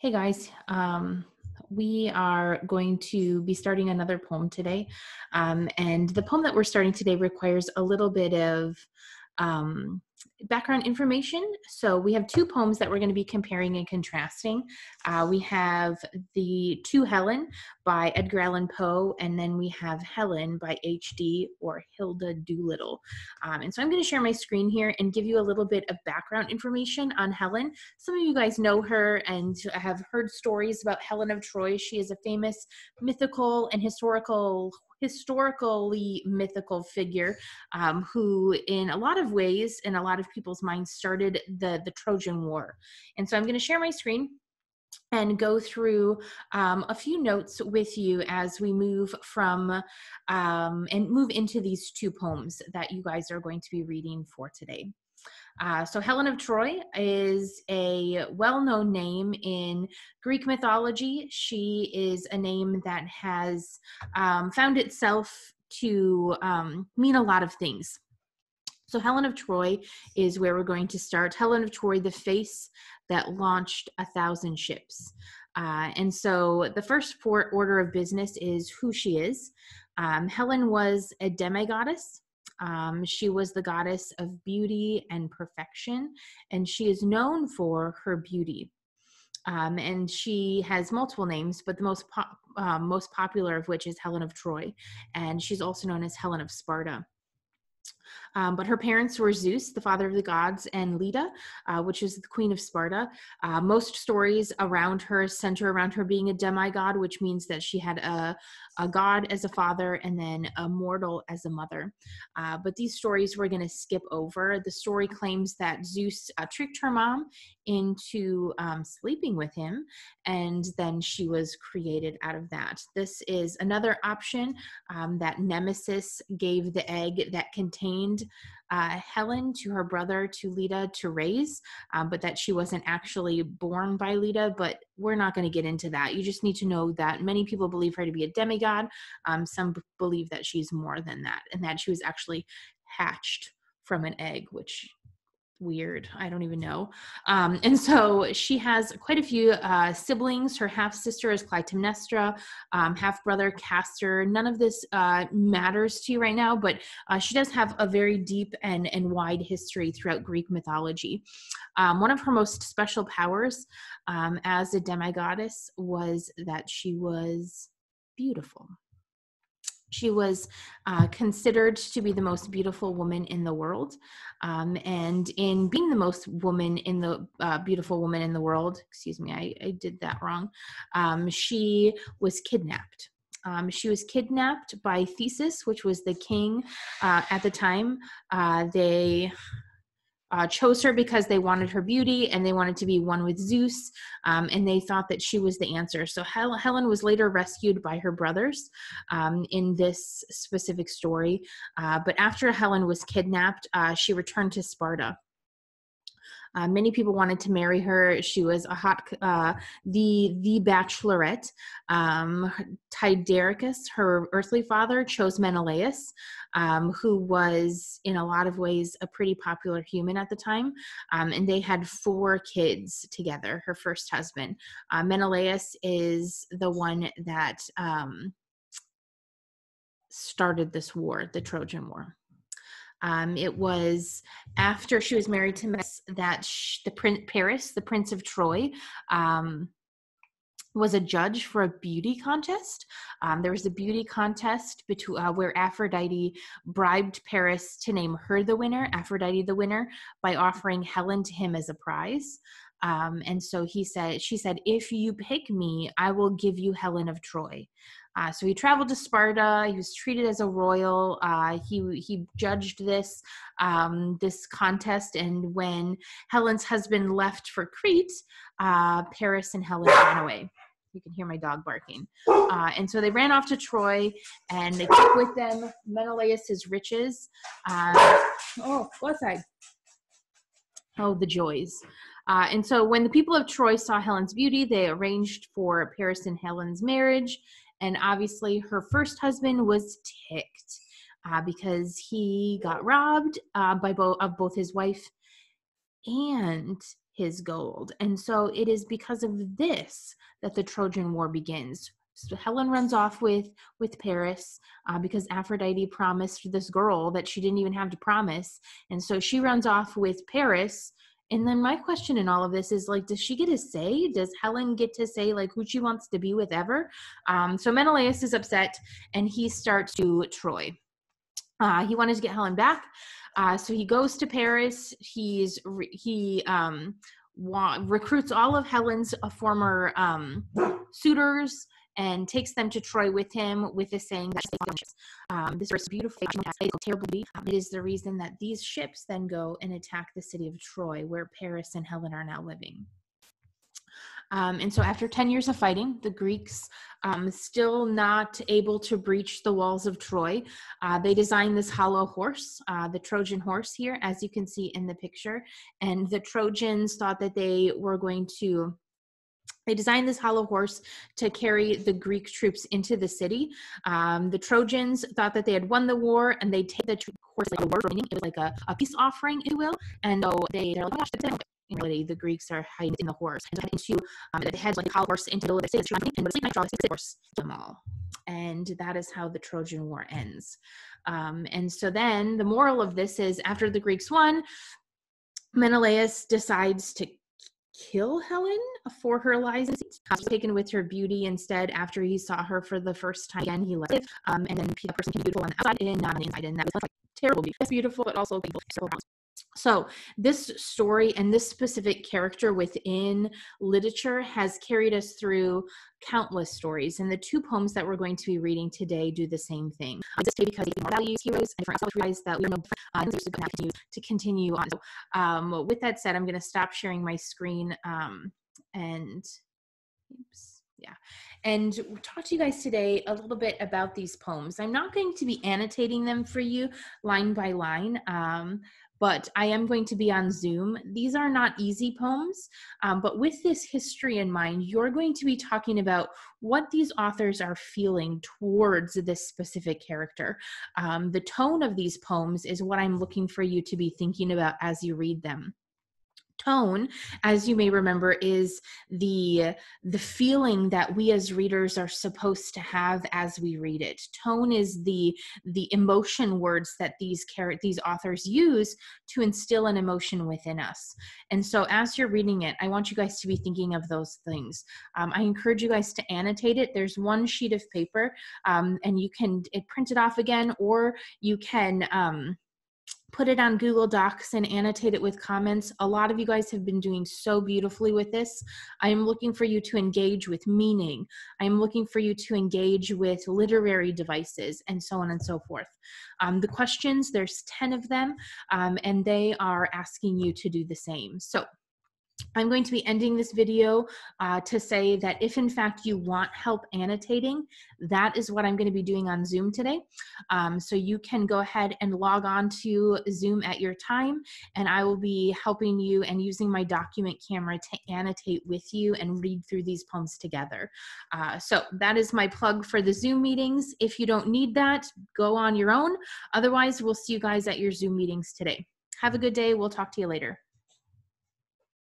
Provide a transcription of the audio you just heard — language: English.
Hey guys, um, we are going to be starting another poem today. Um, and the poem that we're starting today requires a little bit of um, background information. So we have two poems that we're going to be comparing and contrasting. Uh, we have the To Helen by Edgar Allan Poe, and then we have Helen by H.D. or Hilda Doolittle. Um, and so I'm going to share my screen here and give you a little bit of background information on Helen. Some of you guys know her and have heard stories about Helen of Troy. She is a famous mythical and historical historically mythical figure um, who, in a lot of ways, in a lot of people's minds, started the, the Trojan War. And so I'm going to share my screen and go through um, a few notes with you as we move from um, and move into these two poems that you guys are going to be reading for today. Uh, so, Helen of Troy is a well known name in Greek mythology. She is a name that has um, found itself to um, mean a lot of things. So, Helen of Troy is where we're going to start. Helen of Troy, the face that launched a thousand ships. Uh, and so, the first order of business is who she is. Um, Helen was a demigoddess. Um, she was the goddess of beauty and perfection, and she is known for her beauty. Um, and she has multiple names, but the most uh, most popular of which is Helen of Troy, and she's also known as Helen of Sparta. Um, but her parents were Zeus, the father of the gods, and Leda, uh, which is the queen of Sparta. Uh, most stories around her center around her being a demigod, which means that she had a, a god as a father and then a mortal as a mother. Uh, but these stories we're going to skip over. The story claims that Zeus uh, tricked her mom into um, sleeping with him, and then she was created out of that. This is another option um, that Nemesis gave the egg that contained uh, Helen to her brother, to Leda, to raise, um, but that she wasn't actually born by Leda. But we're not going to get into that. You just need to know that many people believe her to be a demigod. Um, some b- believe that she's more than that, and that she was actually hatched from an egg, which weird. I don't even know. Um, and so she has quite a few uh, siblings. Her half sister is Clytemnestra, um, half brother Castor. None of this uh, matters to you right now, but uh, she does have a very deep and, and wide history throughout Greek mythology. Um, one of her most special powers um, as a demigoddess was that she was beautiful. She was uh, considered to be the most beautiful woman in the world. Um, and in being the most woman in the uh, beautiful woman in the world, excuse me, I, I did that wrong. Um, she was kidnapped. Um, she was kidnapped by Theseus, which was the king uh, at the time. Uh, they uh, chose her because they wanted her beauty and they wanted to be one with Zeus, um, and they thought that she was the answer. So Hel- Helen was later rescued by her brothers um, in this specific story. Uh, but after Helen was kidnapped, uh, she returned to Sparta. Uh, many people wanted to marry her. She was a hot, uh, the the bachelorette. Um, her earthly father, chose Menelaus, um, who was in a lot of ways a pretty popular human at the time, um, and they had four kids together. Her first husband, uh, Menelaus, is the one that um, started this war, the Trojan War. Um, it was after she was married to Mess that she, the prince Paris, the Prince of Troy, um, was a judge for a beauty contest. Um, there was a beauty contest between uh, where Aphrodite bribed Paris to name her the winner, Aphrodite the winner, by offering Helen to him as a prize. Um, and so he said, she said, if you pick me, I will give you Helen of Troy. Uh, so he traveled to Sparta. He was treated as a royal. Uh, he he judged this um, this contest, and when Helen's husband left for Crete, uh, Paris and Helen ran away. You can hear my dog barking. Uh, and so they ran off to Troy, and they took with them Menelaus's riches. Uh, oh, go outside. Oh, the joys. Uh, and so when the people of Troy saw Helen's beauty, they arranged for Paris and Helen's marriage and obviously, her first husband was ticked uh, because he got robbed uh, by both of both his wife and his gold. And so it is because of this that the Trojan War begins. So Helen runs off with with Paris uh, because Aphrodite promised this girl that she didn't even have to promise, and so she runs off with Paris. And then my question in all of this is like, does she get a say? Does Helen get to say like who she wants to be with ever? Um, so Menelaus is upset, and he starts to Troy. Uh, he wanted to get Helen back, uh, so he goes to Paris. He's re- he um, wa- recruits all of Helen's uh, former um, suitors and takes them to Troy with him with the saying that um, this is beautiful, terribly. Um, it is the reason that these ships then go and attack the city of Troy, where Paris and Helen are now living. Um, and so, after 10 years of fighting, the Greeks, um, still not able to breach the walls of Troy, uh, they designed this hollow horse, uh, the Trojan horse here, as you can see in the picture. And the Trojans thought that they were going to they designed this hollow horse to carry the Greek troops into the city. Um, the Trojans thought that they had won the war, and they take the horse like a war, it was like a, a peace offering, if you will. And so they, they're like, oh gosh, the Greeks are hiding in the horse. And so into um, the heads like a horse into the city, and the horse them all. And that is how the Trojan War ends. Um, and so then the moral of this is after the Greeks won, Menelaus decides to kill Helen for her lies. He's taken with her beauty instead after he saw her for the first time again. He left um, and then the person beautiful on the outside and not on the inside, and that was like terrible beauty. It's beautiful, but also beautiful. So, this story and this specific character within literature has carried us through countless stories. And the two poems that we're going to be reading today do the same thing. Um, this because they values, heroes, and different realize that we know uh, continue to continue on. So, um, with that said, I'm going to stop sharing my screen um, and oops, yeah, and talk to you guys today a little bit about these poems. I'm not going to be annotating them for you line by line. Um, but I am going to be on Zoom. These are not easy poems, um, but with this history in mind, you're going to be talking about what these authors are feeling towards this specific character. Um, the tone of these poems is what I'm looking for you to be thinking about as you read them tone as you may remember is the the feeling that we as readers are supposed to have as we read it. Tone is the the emotion words that these char- these authors use to instill an emotion within us. And so as you're reading it i want you guys to be thinking of those things. Um, i encourage you guys to annotate it. There's one sheet of paper um, and you can it print it off again or you can um, put it on Google Docs and annotate it with comments. A lot of you guys have been doing so beautifully with this. I am looking for you to engage with meaning. I am looking for you to engage with literary devices and so on and so forth. Um, the questions, there's 10 of them, um, and they are asking you to do the same. So I'm going to be ending this video uh, to say that if in fact you want help annotating, that is what I'm going to be doing on Zoom today. Um, so you can go ahead and log on to Zoom at your time and I will be helping you and using my document camera to annotate with you and read through these poems together. Uh, so that is my plug for the Zoom meetings. If you don't need that, go on your own. Otherwise, we'll see you guys at your Zoom meetings today. Have a good day. We'll talk to you later.